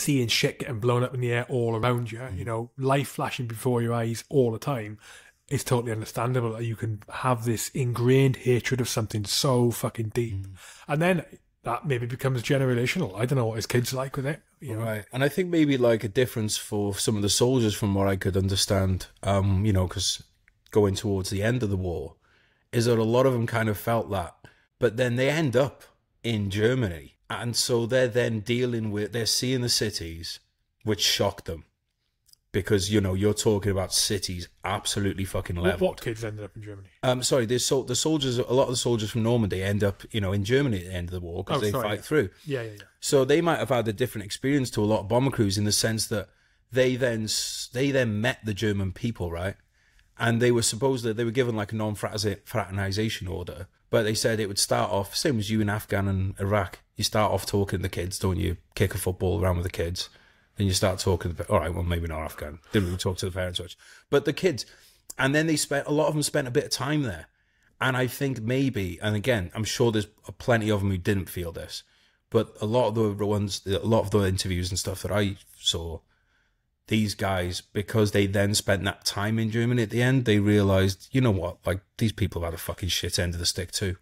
seeing shit getting blown up in the air all around you, you know, life flashing before your eyes all the time, it's totally understandable that you can have this ingrained hatred of something so fucking deep. And then that maybe becomes generational. I don't know what his kids like with it. You know, Right, and I think maybe like a difference for some of the soldiers, from what I could understand, um, you know, because going towards the end of the war, is that a lot of them kind of felt that, but then they end up in Germany, and so they're then dealing with they're seeing the cities, which shocked them, because you know you're talking about cities absolutely fucking leveled. what kids ended up in Germany? Um, sorry, the sol- the soldiers, a lot of the soldiers from Normandy end up, you know, in Germany at the end of the war because Oh, they sorry, fight yeah. through. Yeah, yeah, yeah. So they might have had a different experience to a lot of bomber crews in the sense that they then they then met the German people, right? And they were supposed that they were given like a non-fraternization order, but they said it would start off same as you in Afghan and Iraq. You start off talking to the kids, don't you? Kick a football around with the kids, then you start talking. All right, well maybe not Afghan. Didn't really talk to the parents much, but the kids, and then they spent a lot of them spent a bit of time there. And I think maybe, and again, I'm sure there's plenty of them who didn't feel this, but a lot of the ones, a lot of the interviews and stuff that I saw, these guys, because they then spent that time in Germany at the end, they realized, you know what, like these people have had a fucking shit end of the stick too.